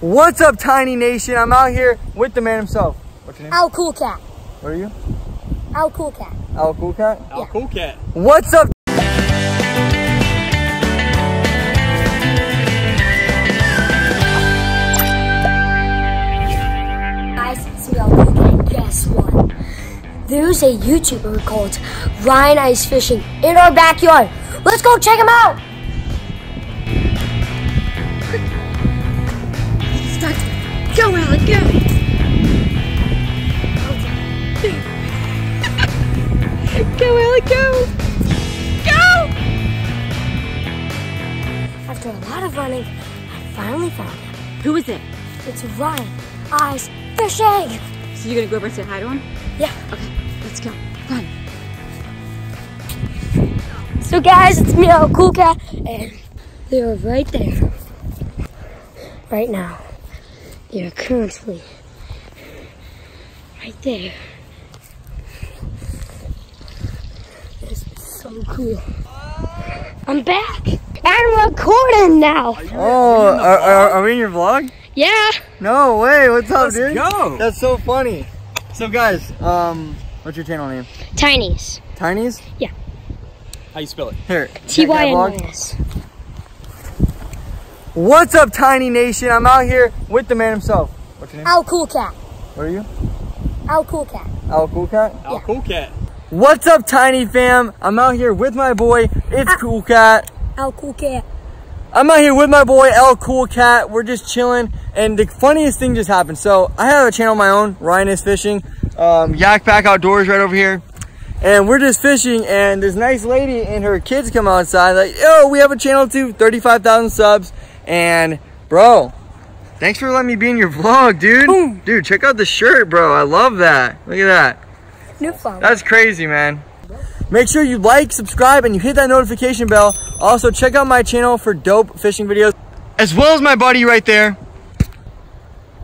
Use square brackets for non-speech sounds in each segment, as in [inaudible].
What's up, Tiny Nation? I'm out here with the man himself. What's your name? Al Kool Kat. What are you? Al Kool Kat. Al Kool Kat? Al Kool Kat. What's up? Guys, it's me, Al Kool Kat. Guess what? There's a YouTuber called Ryan iz Fishing in our backyard. Let's go check him out. Go, Ellie, go! Go! After a lot of running, I finally found him. Who is it? It's Ryan iz Fishing. So you're gonna go over and say hi to him? Yeah. Okay, let's go. Run. So guys, it's me, Al Kool Kat, and they're right there. Right now. They're currently right there. This is so cool. I'm back. I'm recording now. Oh, are, are, are we in your vlog? Yeah. No way. What's up, Let's dude? go. That's so funny. So, guys, um, what's your channel name? Tynys. Tynys? Yeah. How you spell it? Here. T check that Y N vlog. Y S. What's up, Tiny Nation? I'm out here with the man himself. What's your name? Al Kool Kat. What are you? Al Kool Kat. Al Kool Kat? Al Yeah. Kool Kat. What's up, Tiny Fam? I'm out here with my boy. It's Kool Kat. Al Kool Kat. I'm out here with my boy L Kool Kat. We're just chilling, and the funniest thing just happened. So I have a channel of my own, Ryan iz Fishing. Um, Yak Pack Outdoors right over here, and we're just fishing. And this nice lady and her kids come outside, like, yo, we have a channel too, 35,000 subs, and bro. Thanks for letting me be in your vlog, dude. Dude, check out the shirt, bro. I love that. Look at that. New phone. That's crazy, man. Make sure you like, subscribe, and you hit that notification bell. Also, check out my channel for dope fishing videos, as well as my buddy right there.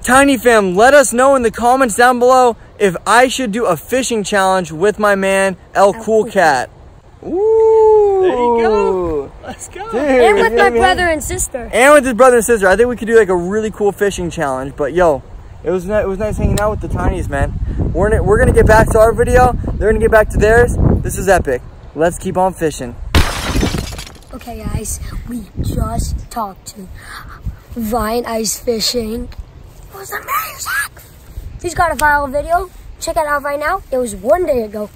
Tiny fam, let us know in the comments down below if I should do a fishing challenge with my man, El Kool Kat. Ooh. There you go. Let's go. Dude, and with my [laughs] brother and sister. And with his brother and sister. I think we could do like a really cool fishing challenge. But yo, it was it was nice hanging out with the Tynys, man. We're gonna, we're gonna get back to our video. They're gonna get back to theirs. This is epic. Let's keep on fishing. Okay, guys, we just talked to Ryan iz Fishing. It was amazing. He's got a viral video. Check it out right now. It was one day ago.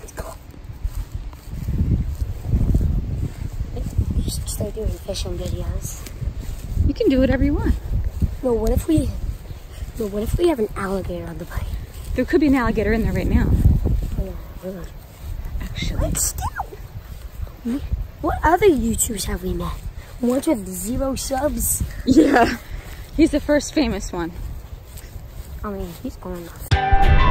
Let's go. Start doing fishing videos. You can do whatever you want. No, what if we? No, what if we have an alligator on the bike? There could be an alligator in there right now. Oh, Actually. But still. Hmm? What other YouTubers have we met? Ones with zero subs? Yeah. He's the first famous one. I mean, he's going off.